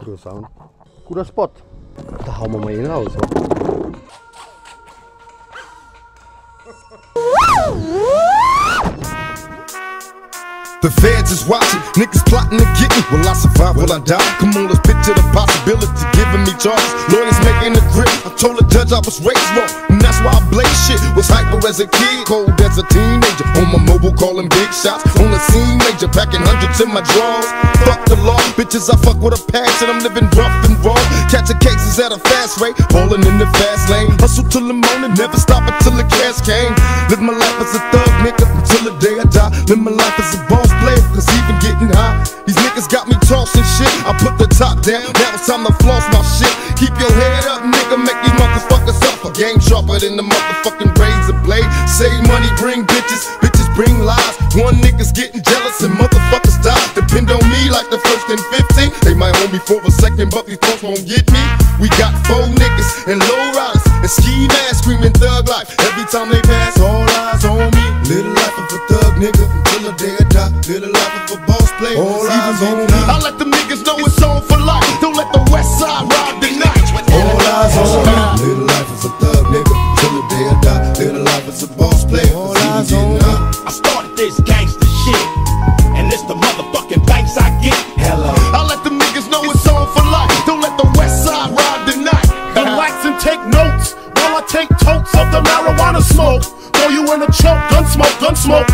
Guter Sound. Guter er Spot. Da hauen wir mal ihn. The feds is watching, niggas plotting to get me. Will I survive? Will I die? Come on, let's picture the possibility. Giving me charges, lawyers making a grip. I told the judge I was raised wrong, and that's why I blaze shit. As a kid, cold as a teenager. On my mobile, calling big shots. On the scene, major, packing hundreds in my drawers. Fuck the law, bitches, I fuck with a passion. I'm living rough and raw. Catching cases at a fast rate, falling in the fast lane. Hustle till the morning, never stop until the cash came. Live my life as a thug, nigga, until the day I die. Live my life as a boss player, cause even getting high. These niggas got me tossing shit. I put the top down, now it's time to floss my shit. Keep your head up, nigga, Game sharper than the motherfucking razor blade. Save money, bring bitches, bitches bring lies. One nigga's getting jealous and motherfuckers die. Depend on me like the first and 15. They might hold me for a second, but these folks won't get me. We got four niggas and low riders and ski masks screaming thug life. Every time they pass, In a choke, gun smoke, gun smoke.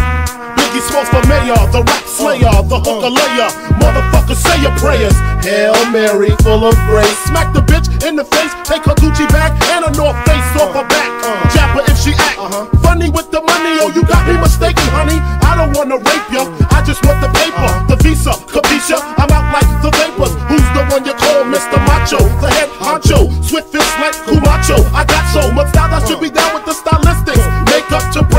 Biggie Smalls for mayor, the rap slayer, the hooker layer. Motherfucker, say your prayers. Hail Mary, full of grace. Smack the bitch in the face, take her Gucci bag and a North Face off her back. Jab her if she act funny with the money. Oh, you got me mistaken, honey. I don't wanna rape ya, I just want the paper, the visa, capisha. I'm out like the vapors. Who's the one you call Mr. Macho? The head honcho,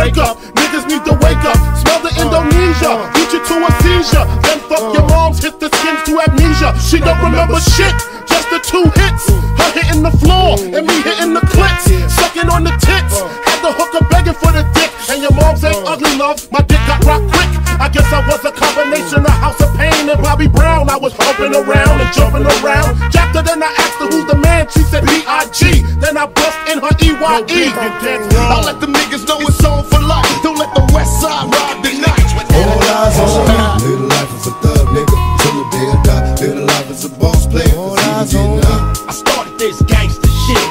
break up, niggas need to wake up. Smell the Indonesia, uh-huh. beat you to a seizure. Then fuck your uh-huh. moms, hit the skins to amnesia. She don't remember shit, just the two hits. Uh-huh. Her hitting the floor and me hitting the clits. Sucking on the tits, had the hooker begging for the dick. And your moms ain't ugly, love. My dick got rock quick. I guess I was a combination of House of Pain and Bobby Brown. I was humping around and jumping around. Jacked her, then I asked her who's the man. She said B.I.G. Then I bust in her E-Y-E. I let the niggas know it's on for life. Don't let the west side ride the night. All eyes on me. Little life is a thug nigga till the day I die. Little life is a boss player. All eyes on me. I started this gangster shit,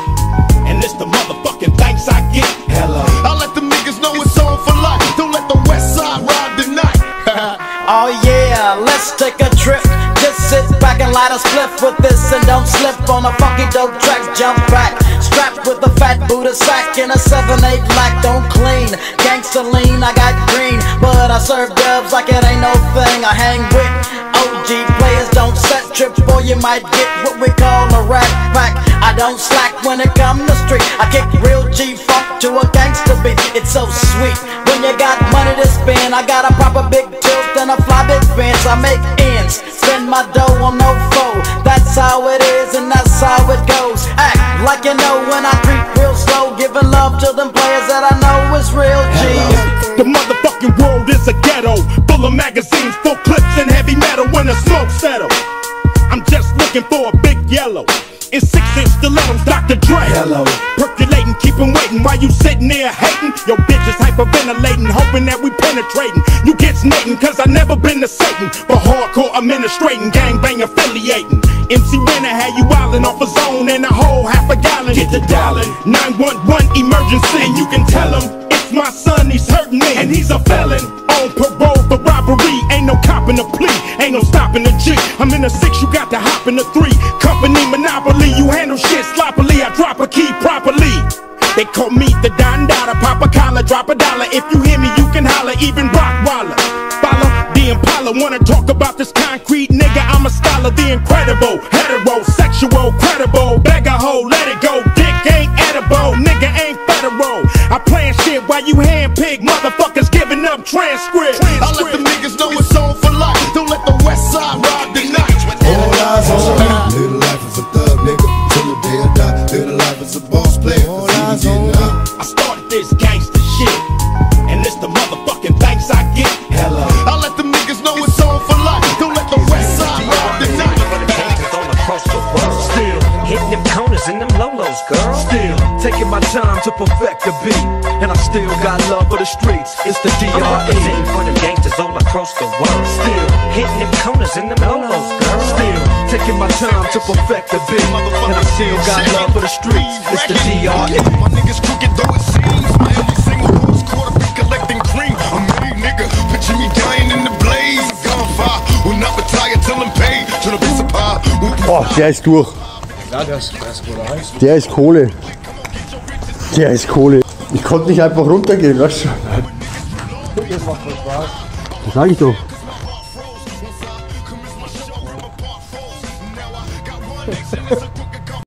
and it's the motherfucking thanks I get. Hello. I let the niggas know it's on for life. Don't let the west side ride the night. Oh yeah, let's take a trip. Just sit back and light a spliff with this and don't slip on a funky dope track. Jump back, strapped with a fat Buddha sack and a 7-8 black. Don't clean, gangster lean. I got green, but I serve dubs like it ain't no thing. I hang with OG players. Don't set trip or you might get what we call a rat pack. I don't slack when it come to street. I kick real G funk to a gangster beat. It's so sweet when you got money to spend. I got a proper big tilt and a fly big bench. I make ends, spend my dough on no foe. That's how it is like you know when I creep real slow, giving love to them players that I know is real G's. The motherfucking world is a ghetto, full of magazines, full clips, and heavy metal when the smoke settle. I'm just looking for a big yellow. In six inch stilettos, Dr. Dre. Hello. Percolating, keeping waiting while you sitting there hating. Your bitch is hyperventilating, hoping that we penetrating. You get snating, cause I never been to Satan. For hardcore administrating, gangbang affiliating. MC Winner had you wildin' off a zone and a whole half a gallon. Get the dialing. 911 emergency. And you can tell him it's my son, he's hurting me. And he's a felon. On parole for robbery. Ain't no copping a plea. Ain't no stopping the G. I'm in a six, you got to hop in a three. Company monopoly, you handle shit sloppily. I drop a key call me the Don Dada, pop a collar, drop a dollar. If you hear me, you can holler, even Rockwaller. Follow the Impala, wanna talk about this concrete nigga? I'm a scholar, the incredible, heterosexual, credible, beg a hoe, let it go. Dick ain't edible, nigga ain't federal. I plan shit while you handpick motherfuckers giving up transcript. Time to perfect the beat. And I still got love for the streets. It's the I'm representing for the gangsters all across the world. Still hitting them corners in them lolos, girl. Still taking my time to perfect the beat. And I still got love for the streets. It's the. DRE. My niggas crooked though it seems. My every single word's caught up in collecting cream. I'm a nigga. Picture me dying in the blaze. Gunfire. Will not retire till I'm paid. To the piece of pie. Oh, der ist durch. Der ist Kohle. Der ist Kohle. Ich konnte nicht einfach runtergehen, weißt du? Das macht voll Spaß. Das sag ich doch.